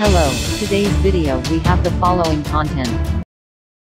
Hello, today's video we have the following content.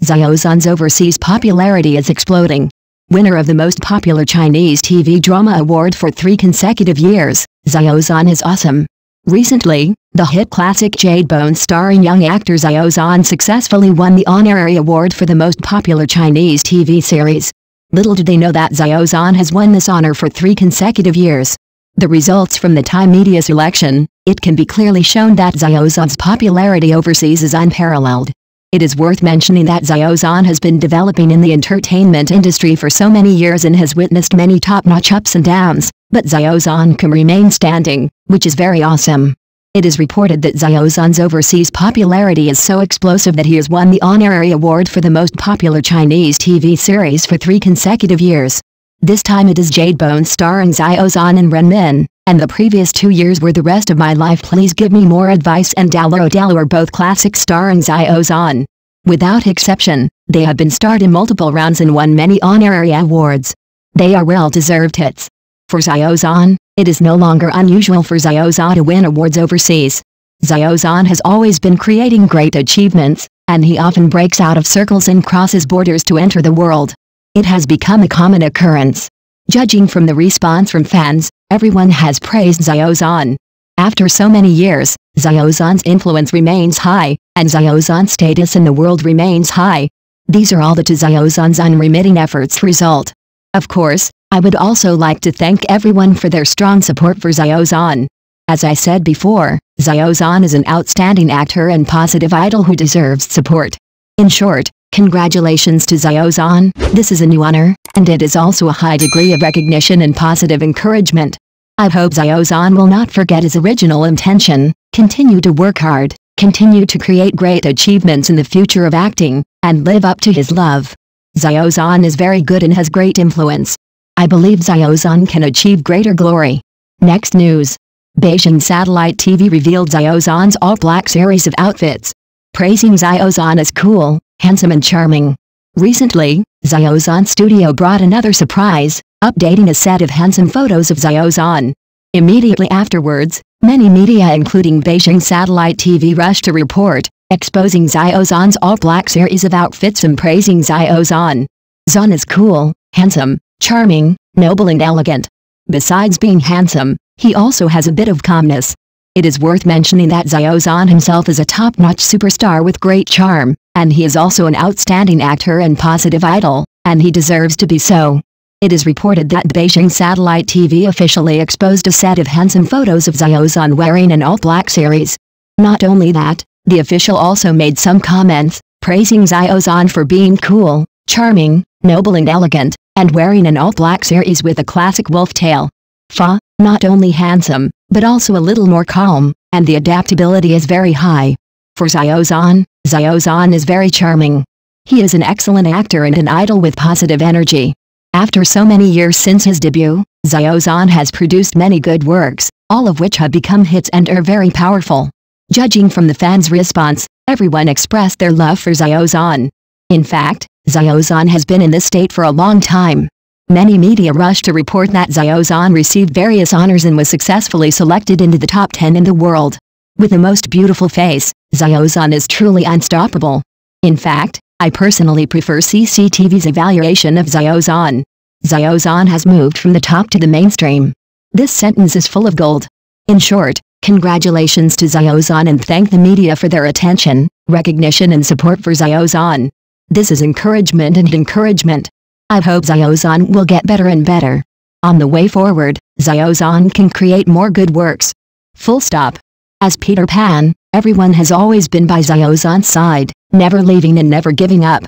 Xiao Zhan's overseas popularity is exploding. Winner of the most popular Chinese TV drama award for three consecutive years, Xiao Zhan is awesome. Recently, the hit classic Jade Bone starring young actor Xiao Zhan successfully won the honorary award for the most popular Chinese TV series. Little did they know that Xiao Zhan has won this honor for three consecutive years. The results from the Time Media selection, it can be clearly shown that Xiao Zhan's popularity overseas is unparalleled. It is worth mentioning that Xiao Zhan has been developing in the entertainment industry for so many years and has witnessed many top-notch ups and downs, but Xiao Zhan can remain standing, which is very awesome. It is reported that Xiao Zhan's overseas popularity is so explosive that he has won the honorary award for the most popular Chinese TV series for three consecutive years. This time it is Jade Bone starring Xiao Zhan and Ren Min, and the previous two years were The Rest of My Life Please Give Me More Advice and Douluo Dalu are both classics starring Xiao Zhan. Without exception, they have been starred in multiple rounds and won many honorary awards. They are well-deserved hits. For Xiao Zhan, it is no longer unusual for Xiao Zhan to win awards overseas. Xiao Zhan has always been creating great achievements, and he often breaks out of circles and crosses borders to enter the world. It has become a common occurrence. Judging from the response from fans, everyone has praised Xiao Zhan. After so many years, Xiao Zhan's influence remains high, and Xiao Zhan's status in the world remains high. These are all the to Xiao Zhan's unremitting efforts result. Of course, I would also like to thank everyone for their strong support for Xiao Zhan. As I said before, Xiao Zhan is an outstanding actor and positive idol who deserves support. In short, Congratulations to Xiao Zhan, this is a new honor, and it is also a high degree of recognition and positive encouragement. I hope Xiao Zhan will not forget his original intention, continue to work hard, continue to create great achievements in the future of acting, and live up to his love. Xiao Zhan is very good and has great influence. I believe Xiao Zhan can achieve greater glory. Next news. Beijing Satellite TV revealed Xiao Zhan's all-black series of outfits. Praising Xiao Zhan as cool, handsome and charming. Recently, Xiao Zhan Studio brought another surprise, updating a set of handsome photos of Xiao Zhan. Immediately afterwards, many media including Beijing Satellite TV rushed to report, exposing Xiao Zhan's all-black series of outfits and praising Xiaozan. Zhan is cool, handsome, charming, noble and elegant. Besides being handsome, he also has a bit of calmness. It is worth mentioning that Xiao Zhan himself is a top-notch superstar with great charm, and he is also an outstanding actor and positive idol, and he deserves to be so. It is reported that Beijing Satellite TV officially exposed a set of handsome photos of Xiao Zhan wearing an all-black series. Not only that, the official also made some comments, praising Xiao Zhan for being cool, charming, noble and elegant, and wearing an all-black series with a classic wolf tail. Fa, not only handsome, but also a little more calm, and the adaptability is very high. For Xiao Zhan, Xiaozan is very charming. He is an excellent actor and an idol with positive energy. After so many years since his debut, Xiao Zhan has produced many good works, all of which have become hits and are very powerful. Judging from the fans' response, everyone expressed their love for Xiao Zhan. In fact, Xiao Zhan has been in this state for a long time. Many media rushed to report that Xiao Zhan received various honors and was successfully selected into the top 10 in the world. With the most beautiful face, Xiao Zhan is truly unstoppable. In fact, I personally prefer CCTV's evaluation of Xiao Zhan. Xiaozan has moved from the top to the mainstream. This sentence is full of gold. In short, congratulations to Xiao Zhan and thank the media for their attention, recognition and support for Xiao Zhan. This is encouragement and encouragement. I hope Xiao Zhan will get better and better. On the way forward, Xiao Zhan can create more good works. Full stop. As Peter Pan, everyone has always been by Xiao Zhan's side, never leaving and never giving up.